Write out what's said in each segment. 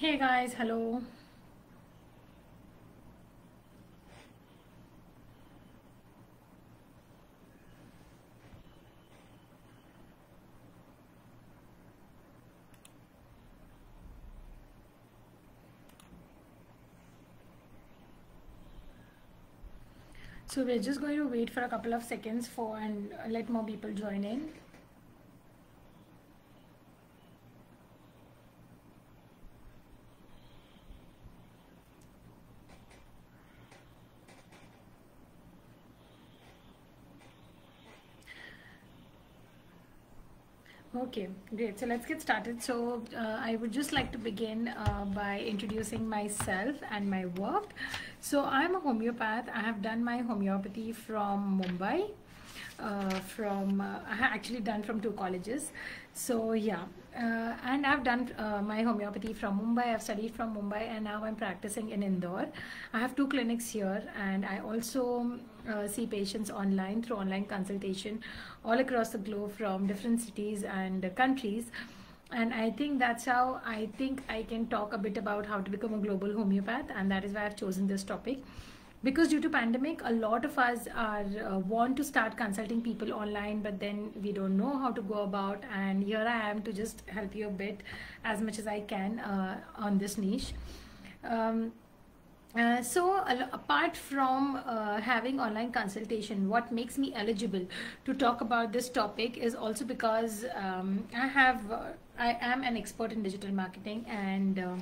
Hey guys, hello. So we're just going to wait for a couple of seconds for and let more people join in. Okay, great. So let's get started. So uh, I would just like to begin uh, by introducing myself and my work. So I'm a homeopath. I have done my homeopathy from Mumbai. Uh, from uh, actually done from two colleges. So yeah, uh, and I've done uh, my homeopathy from Mumbai. I've studied from Mumbai, and now I'm practicing in Indore. I have two clinics here, and I also uh, see patients online through online consultation all across the globe from different cities and countries and i think that's how i think i can talk a bit about how to become a global homeopath and that is why i've chosen this topic because due to pandemic a lot of us are uh, want to start consulting people online but then we don't know how to go about. And here i am to just help you a bit as much as i can uh, on this niche. Um, uh, so apart from uh, having online consultation what makes me eligible to talk about this topic is also because um, i have uh, i am an expert in digital marketing and uh,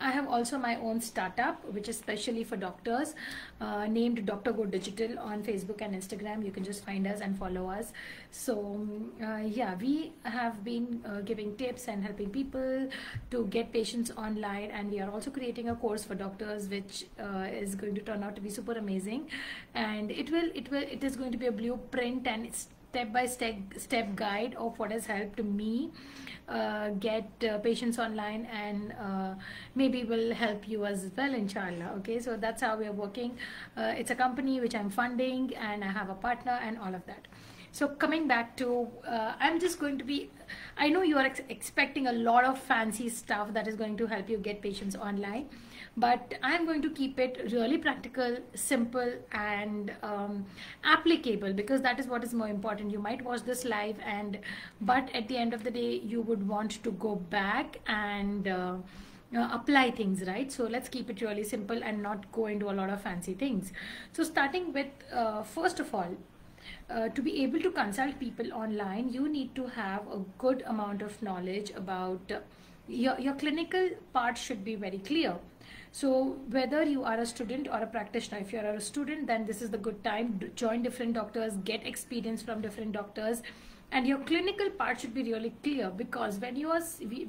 I have also my own startup, which is specially for doctors, uh, named Dr. Go Digital on Facebook and Instagram. You can just find us and follow us. So, uh, yeah, we have been uh, giving tips and helping people to get patients online, and we are also creating a course for doctors, which uh, is going to turn out to be super amazing. And it will, it will, it is going to be a blueprint and it's step by step step guide of what has helped me uh, get uh, patients online and uh, maybe will help you as well inshallah okay? So that's how we are working. Uh, it's a company which i'm funding and i have a partner and all of that. So coming back to uh, i'm just going to be i know you are ex expecting a lot of fancy stuff that is going to help you get patients online but I'm going to keep it really practical, simple, and um, applicable because that is what is more important. You might watch this live, and but at the end of the day, you would want to go back and uh, uh, apply things right so let's keep it really simple and not go into a lot of fancy things so starting with uh, first of all uh, to be able to consult people online you need to have a good amount of knowledge about your, your clinical part should be very clear so whether you are a student or a practitioner, if you are a student, then this is the good time. Join different doctors, get experience from different doctors and your clinical part should be really clear because when you are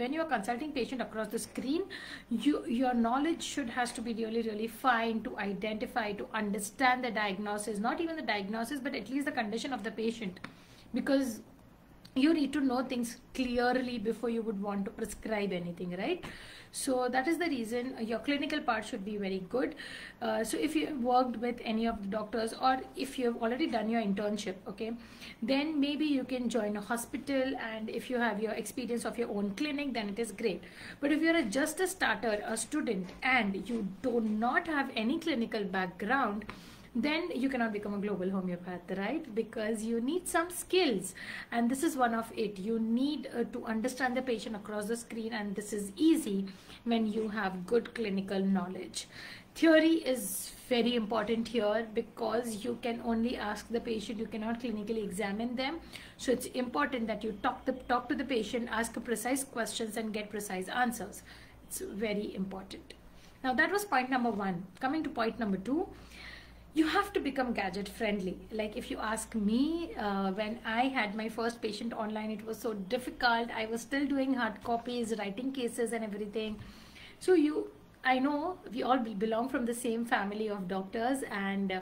when you are consulting patient across the screen you your knowledge should has to be really really fine to identify to understand the diagnosis not even the diagnosis but at least the condition of the patient because you need to know things clearly before you would want to prescribe anything right? So that is the reason your clinical part should be very good. Uh, so if you worked with any of the doctors or if you have already done your internship okay then maybe you can join a hospital and if you have your experience of your own clinic then it is great. But if you're just a starter a student and you do not have any clinical background then you cannot become a global homeopath right? Because you need some skills. And this is one of it. You need uh, to understand the patient across the screen and this is easy when you have good clinical knowledge. Theory is very important here because you can only ask the patient you cannot clinically examine them. So it's important that you talk the talk to the patient ask precise questions and get precise answers. It's very important. Now that was point number one. Coming to point number two you have to become gadget friendly. Like if you ask me uh, when i had my first patient online it was so difficult. I was still doing hard copies writing cases and everything. So you i know we all belong from the same family of doctors and uh,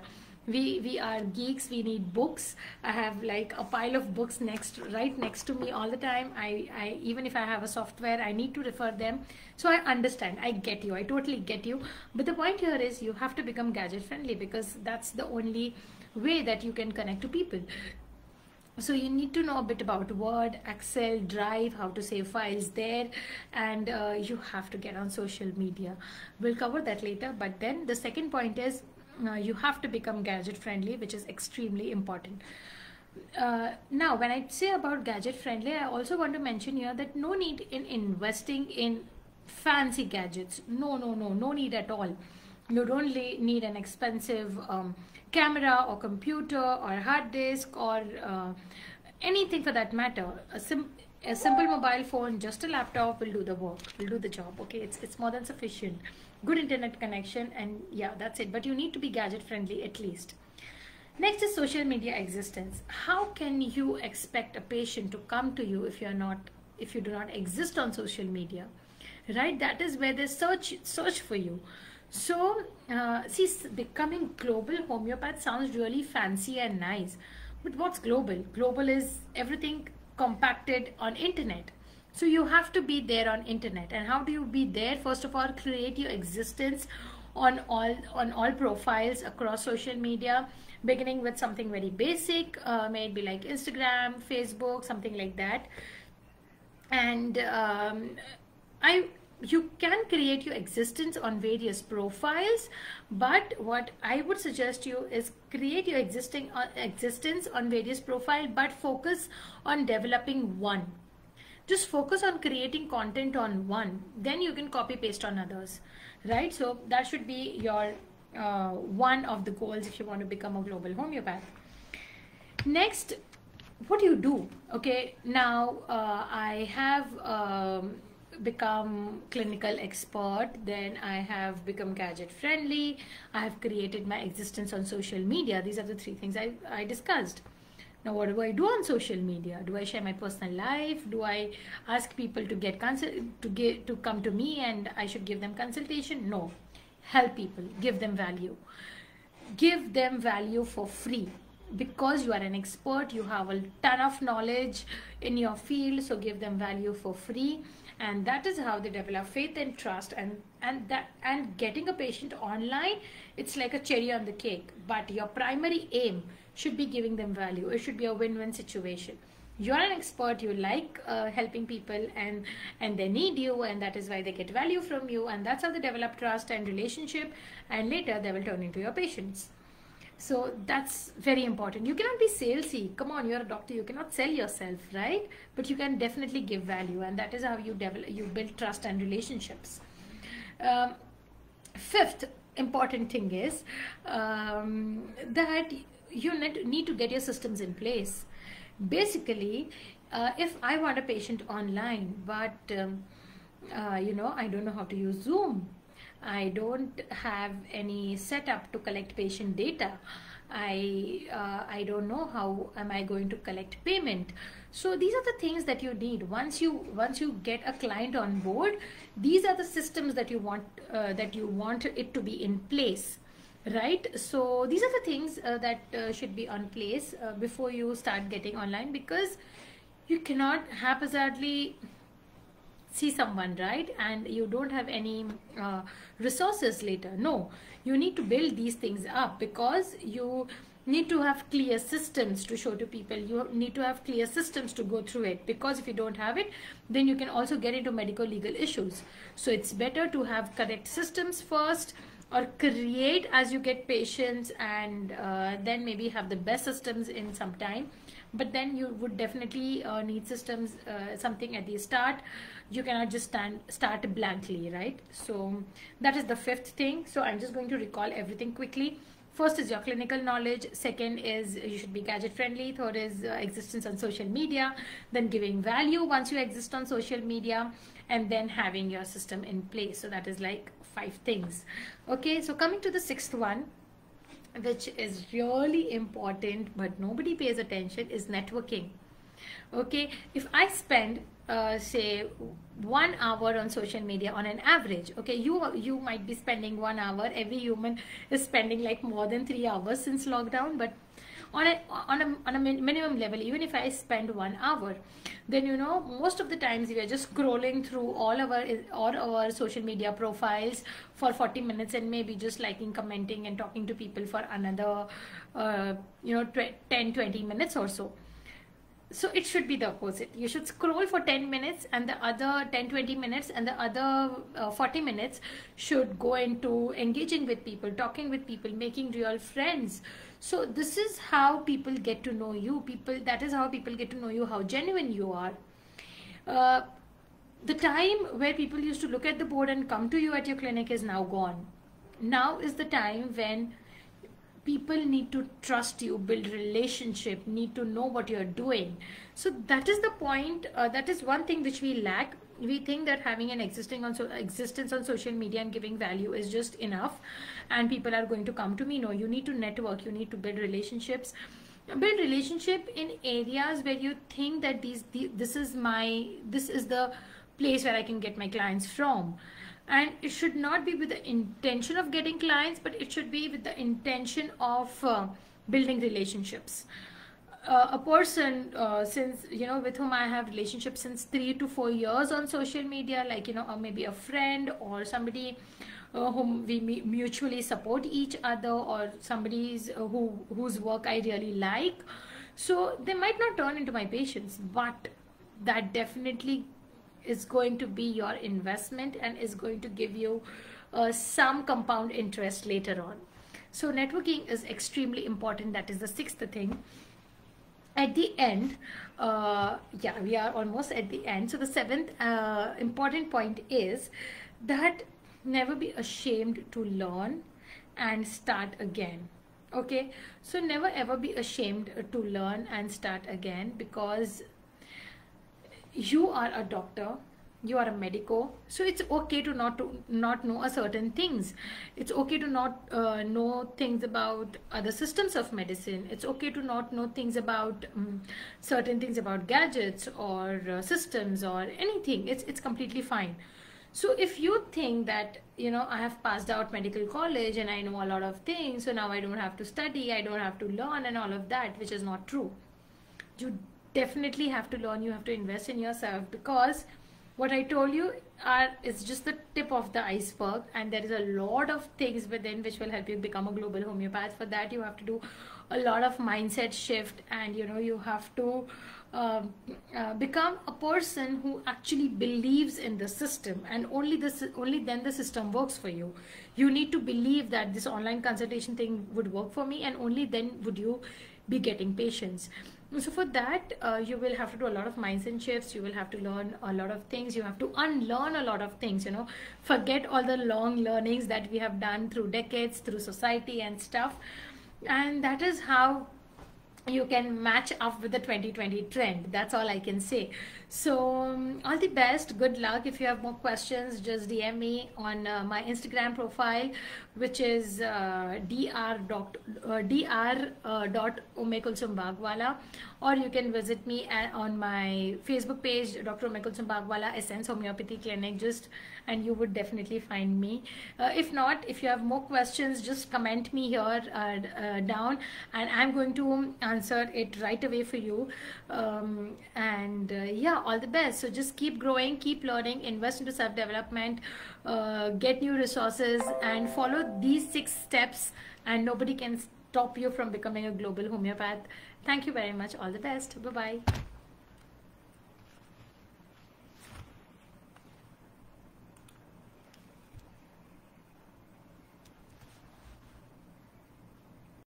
we we are geeks. We need books. I have like a pile of books next right next to me all the time. I i even if i have a software i need to refer them. So i understand. I get you. I totally get you. But the point here is you have to become gadget friendly because that's the only way that you can connect to people. So you need to know a bit about word excel drive how to save files there. And uh, you have to get on social media. We'll cover that later. But then the second point is uh, you have to become gadget friendly which is extremely important. Uh, now when i say about gadget friendly i also want to mention here that no need in investing in fancy gadgets. No no no no need at all. You don't need an expensive um, camera or computer or hard disk or uh, anything for that matter. A, sim a simple mobile phone just a laptop will do the work will do the job okay? It's it's more than sufficient. Good internet connection and yeah that's it. But you need to be gadget friendly at least. Next is social media existence. How can you expect a patient to come to you if you're not if you do not exist on social media? Right? That is where they search search for you. So, uh, see, becoming global homeopath sounds really fancy and nice. But what's global? Global is everything compacted on internet. So you have to be there on internet. And how do you be there? First of all, create your existence on all on all profiles across social media beginning with something very basic uh, maybe like instagram facebook something like that and um, i you can create your existence on various profiles but what i would suggest you is create your existing uh, existence on various profile but focus on developing one. Just focus on creating content on one then you can copy paste on others right? So that should be your uh, one of the goals if you want to become a global homeopath. Next what do you do? Okay now uh, i have um, become clinical expert then i have become gadget friendly. I have created my existence on social media. These are the three things i, I discussed. Now what do i do on social media? Do i share my personal life? Do i ask people to get consult to get to come to me and i should give them consultation? No. Help people. Give them value. Give them value for free. Because you are an expert you have a ton of knowledge in your field so give them value for free and that is how they develop faith and trust. And and that and getting a patient online it's like a cherry on the cake. But your primary aim should be giving them value. It should be a win-win situation. You're an expert. You like uh, helping people and and they need you and that is why they get value from you. And that's how they develop trust and relationship. And later they will turn into your patients so that's very important. You cannot be salesy. Come on, you're a doctor. You cannot sell yourself, right? But you can definitely give value, and that is how you develop, you build trust and relationships. Um, fifth important thing is um, that you need to get your systems in place. Basically, uh, if I want a patient online, but um, uh, you know I don't know how to use Zoom I don't have any setup to collect patient data. I uh, I don't know how am I going to collect payment. So these are the things that you need. Once you once you get a client on board, these are the systems that you want uh, that you want it to be in place right so these are the things uh, that uh, should be on place uh, before you start getting online because you cannot haphazardly see someone right? And you don't have any uh, resources later. No you need to build these things up because you need to have clear systems to show to people. You need to have clear systems to go through it because if you don't have it then you can also get into medical legal issues. So it's better to have correct systems first or create as you get patients and uh, then maybe have the best systems in some time. But then you would definitely uh, need systems uh, something at the start you cannot just stand start blankly right? So that is the fifth thing. So i'm just going to recall everything quickly. First is your clinical knowledge. Second is you should be gadget friendly. Third is uh, existence on social media. Then giving value once you exist on social media. And then having your system in place. So that is like five things. Okay so coming to the sixth one which is really important but nobody pays attention is networking. Okay if i spend uh, say one hour on social media on an average okay? You you might be spending one hour. Every human is spending like more than three hours since lockdown but on a on a on a minimum level even if i spend one hour then you know most of the times we are just scrolling through all our all our social media profiles for 40 minutes and maybe just liking commenting and talking to people for another uh, you know 10 20 minutes or so so it should be the opposite. You should scroll for 10 minutes and the other 10 20 minutes and the other uh, 40 minutes should go into engaging with people talking with people making real friends. So this is how people get to know you. People that is how people get to know you how genuine you are. Uh, the time where people used to look at the board and come to you at your clinic is now gone. Now is the time when people need to trust you build relationship need to know what you're doing. So that is the point uh, that is one thing which we lack. We think that having an existing on so existence on social media and giving value is just enough and people are going to come to me no you need to network you need to build relationships. Build relationship in areas where you think that these the, this is my this is the place where i can get my clients from and it should not be with the intention of getting clients but it should be with the intention of uh, building relationships. Uh, a person uh, since you know with whom i have relationships since three to four years on social media like you know or maybe a friend or somebody uh, whom we mutually support each other or somebody's uh, who whose work i really like. So they might not turn into my patients but that definitely is going to be your investment and is going to give you uh, some compound interest later on. So networking is extremely important. That is the sixth thing. At the end, uh, yeah, we are almost at the end. So the seventh uh, important point is that never be ashamed to learn and start again okay so never ever be ashamed to learn and start again because you are a doctor you are a medico so it's okay to not to not know a certain things. It's okay to not uh, know things about other systems of medicine. It's okay to not know things about um, certain things about gadgets or uh, systems or anything. It's it's completely fine. So if you think that you know i have passed out medical college and i know a lot of things so now i don't have to study i don't have to learn and all of that which is not true. You definitely have to learn you have to invest in yourself because what i told you are is just the tip of the iceberg and there is a lot of things within which will help you become a global homeopath. For that you have to do a lot of mindset shift and you know you have to uh, uh, become a person who actually believes in the system and only this only then the system works for you. You need to believe that this online consultation thing would work for me and only then would you be getting patients so for that uh, you will have to do a lot of mindset shifts. You will have to learn a lot of things. You have to unlearn a lot of things you know. Forget all the long learnings that we have done through decades through society and stuff. And that is how you can match up with the 2020 trend. That's all i can say so um, all the best. Good luck. If you have more questions just dm me on uh, my instagram profile which is uh, dr uh, dr uh, bagwala. Or you can visit me at, on my facebook page dr Ummekulsum bagwala essence homeopathy clinic just and you would definitely find me. Uh, if not if you have more questions just comment me here uh, uh, down and i'm going to answer it right away for you. Um, and yeah all the best. So just keep growing keep learning invest into self development uh, get new resources and follow these six steps and nobody can stop you from becoming a global homeopath. Thank you very much. All the best. Bye bye